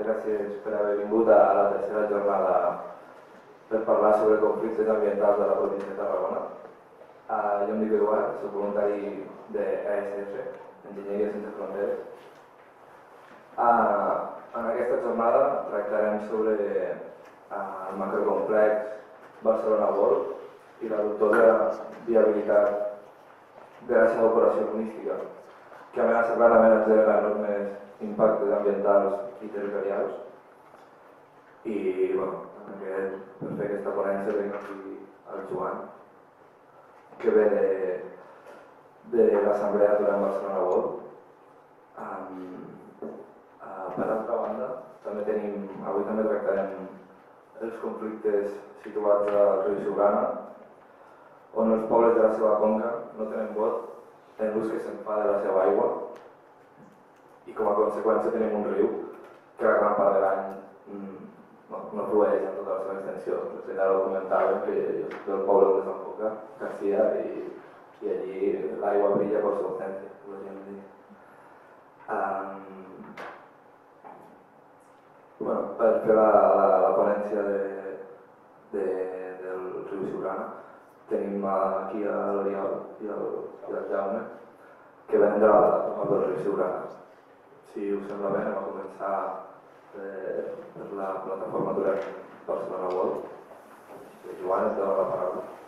gràcies per haver vingut a la tercera jornada per parlar sobre conflictes ambientals de la província de Tarragona. Uh, jo em dic Eduard, soc voluntari de ASF, Enginyeria Sense Fronteres. Uh, en aquesta jornada tractarem sobre uh, el macrocomplex Barcelona World i la dubtosa viabilitat de la seva operació urbanística, que amenaça clarament a generar enormes impactes ambientals i territorials. I, bueno, aquest, per fer aquesta ponència tenim aquí el Joan, que ve de, de l'Assemblea durant Barcelona World. Um, uh, per altra banda, també tenim, avui també tractarem els conflictes situats al riu Siurana, on els pobles de la seva conca no tenen vot en l'ús que se'n fa de la seva aigua i com a conseqüència tenim un riu que la gran part de l'any mm, no, no flueix en tota la seva extensió. Fet, ara ho comentàvem que jo soc del poble de Sant Foca, Garcia, i, i allí l'aigua brilla per su ausència, podríem dir. Um, bueno, per fer la, la, la ponència de, de, del riu Siurana tenim aquí a l'Oriol i, el, i el Jaume que venen de la del riu Siurana. Us sembla bé, anem a començar eh, per la plataforma durant Barcelona World. Joan, et dono la paraula.